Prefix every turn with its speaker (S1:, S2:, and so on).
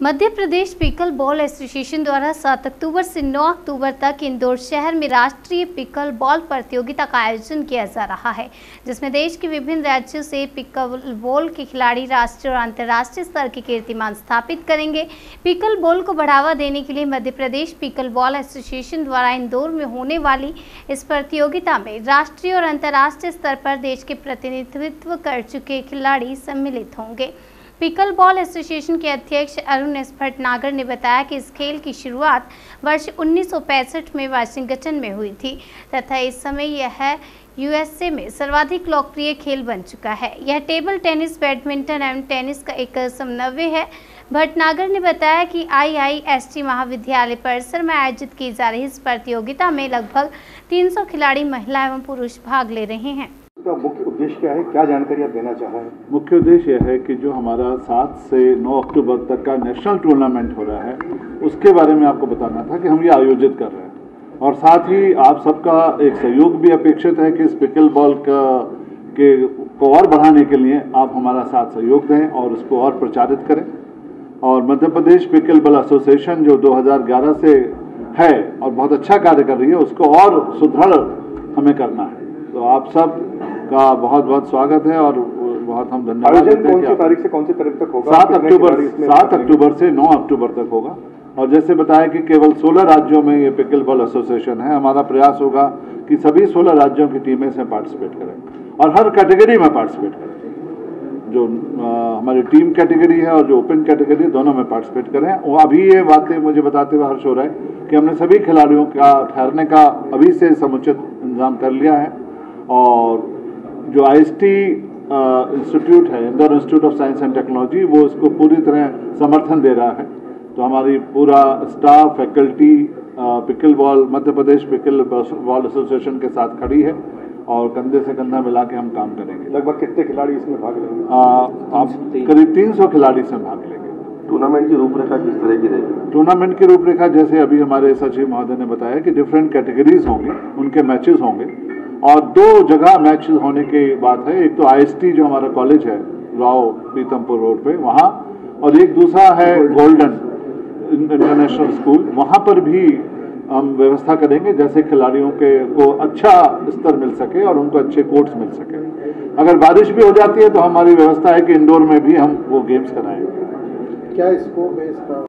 S1: मध्य Pradesh pickleball association द्वारा 7 अक्टूबर से 9 अक्टूबर तक इंदौर शहर में राष्ट्रीय पिकल बॉल प्रतियोगिता का आयोजन किया जा रहा है, जिसमें देश के विभिन्न राज्यों से पिकल बॉल के खिलाड़ी राष्ट्रीय और अंतर्राष्ट्रीय स्तर के कीर्तिमान स्थापित करेंगे। पिकल बॉल को बढ़ावा देने के लिए Madhya Pradesh pickleball association द्वारा इंदौर में होने वाली इस प्रतियोगिता में राष्ट्रीय और अंतर्राष्ट्रीय स्तर पर देश के प्रतिनिधित्व कर चुके खिलाड़ी सम्मिलित होंगे। पिकल बॉल एसोसिएशन के अध्यक्ष अरुण एस भटनागर ने बताया कि इस खेल की शुरुआत वर्ष 1965 में वाशिंगटन में हुई थी, तथा इस समय यह यूएसए में सर्वाधिक लोकप्रिय खेल बन चुका है। यह टेबल टेनिस, बैडमिंटन एवं टेनिस का एक समन्वय है। भटनागर ने बताया कि आईआईएसटी महाविद्यालय परिसर में आयोजित की जा रही इस प्रतियोगिता में लगभग 300 खिलाड़ी महिला एवं पुरुष भाग ले रहे हैं।
S2: मुख्य उद्देश्य क्या है? क्या जानकारी आप देना चाह रहे हैं?
S3: मुख्य उद्देश्य यह है कि जो हमारा सात से नौ अक्टूबर तक का नेशनल टूर्नामेंट हो रहा है, उसके बारे में आपको बताना था कि हम ये आयोजित कर रहे हैं। और साथ ही आप सबका एक सहयोग भी अपेक्षित है कि इस पिकल बॉल का, के को और बढ़ाने के लिए आप हमारा साथ सहयोग दें और उसको और प्रचारित करें। और Madhya Pradesh pickleball association जो 2011 से है और बहुत अच्छा कार्य कर रही है, उसको और सुदृढ़ हमें करना है। तो आप सब का बहुत बहुत स्वागत है और बहुत हम धन्यवाद
S2: कौन सी तारीख से कौन सी तारीख तक होगा?
S3: सात अक्टूबर सात अक्टूबर से नौ अक्टूबर तक होगा। और जैसे बताया कि केवल 16 राज्यों में ये पिकल बॉल एसोसिएशन है। हमारा प्रयास होगा कि सभी 16 राज्यों की टीमें इसमें पार्टिसिपेट करें और हर कैटेगरी में पार्टिसिपेट करें। जो आ, हमारी टीम कैटेगरी है और जो ओपन कैटेगरी है दोनों में पार्टिसिपेट करें। वो अभी ये बातें मुझे बताते हुए हर्ष हो रहा है कि हमने सभी खिलाड़ियों का ठहरने का अभी से समुचित इंतज़ाम कर लिया है और जो आई इंस्टीट्यूट है Indore institute of science and technology वो इसको पूरी तरह समर्थन दे रहा है। तो हमारी पूरा staff faculty pickleball Madhya Pradesh pickleball association के साथ खड़ी है और कंधे से कंधा मिला के हम काम करेंगे।
S2: लगभग कितने खिलाड़ी इसमें भाग लेंगे?
S3: आप करीब 300 खिलाड़ी इसमें भाग लेंगे।
S2: टूर्नामेंट की रूपरेखा किस तरह की रहेगी?
S3: टूर्नामेंट की रूपरेखा जैसे अभी हमारे सचिव महोदय ने बताया कि डिफरेंट कैटेगरीज होंगी उनके मैचेस होंगे। और दो जगह मैच होने की बात है। एक तो आईएसटी जो हमारा कॉलेज है राव पीतमपुर रोड पे वहाँ और एक दूसरा है गोल्डन इंटरनेशनल स्कूल वहाँ पर भी हम व्यवस्था करेंगे जैसे खिलाड़ियों के को अच्छा स्तर मिल सके और उनको अच्छे कोर्ट्स मिल सके। अगर बारिश भी हो जाती है तो हमारी व्यवस्था है कि इंडोर में भी हम वो गेम्स कराएँगे।
S2: क्या स्कोप है इसका?